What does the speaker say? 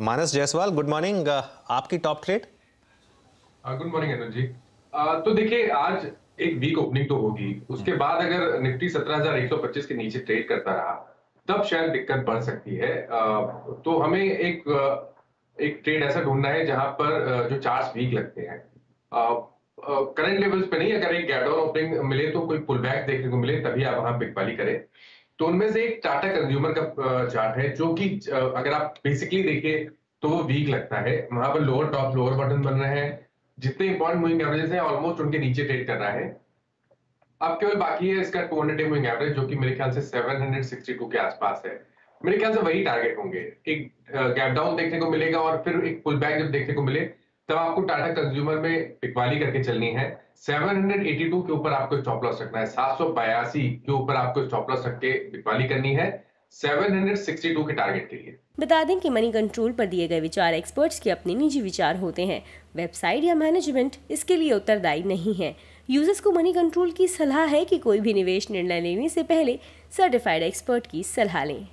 मानस Jaiswal good morning आपकी top trade good morning Anuj ji. Uh, तो देखिए आज एक वीक ओपनिंग तो होगी। उसके बाद अगर निफ्टी 17,125 के नीचे ट्रेड करता रहा तब शायद दिक्कत बढ़ सकती है। Uh, तो हमें एक uh, एक ट्रेड ऐसा ढूंढना है जहाँ पर जो चार्ट वीक लगते हैं। करंट लेवल्स पे नहीं अगर एक डाउन ओपनिंग मिले तो कोई पुल बैक देखने को मिले तभी आप वहाँ बिकवाली करें। तो उनमें से एक टाटा कंज्यूमर का चार्ट है, जो कि अगर आप बेसिकली देखिए तो वो वीक लगता है। वहाँ पर लोअर टॉप लोअर बटन बन रहे हैं। जितने इंपॉर्टेंट मूविंग एवरेजेस हैं ऑलमोस्ट उनके नीचे ट्रेड कर रहा है। अब केवल बाकी है इसका टू हंड्रेड मूविंग एवरेज जो कि मेरे ख्याल से 762 के आसपास है। मेरे ख्याल से वही टारगेट होंगे। एक गैप डाउन देखने को मिलेगा और फिर एक पुल बैक जब देखने को मिले तब आपको टाटा कंज्यूमर में पिकवाली करके चलनी है। 782 के ऊपर आपको स्टॉप लॉस रखना है। सात के ऊपर आपको स्टॉप लॉस रख के पिकवाली करनी है। 762 के टारगेट के लिए। बता दें कि मनी कंट्रोल पर दिए गए विचार एक्सपर्ट्स के अपने निजी विचार होते हैं। वेबसाइट या मैनेजमेंट इसके लिए उत्तरदायी नहीं है। यूज़र्स को मनी कंट्रोल की सलाह है कि कोई भी निवेश निर्णय लेने से पहले सर्टिफाइड एक्सपर्ट की सलाह लें।